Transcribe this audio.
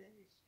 Beijo.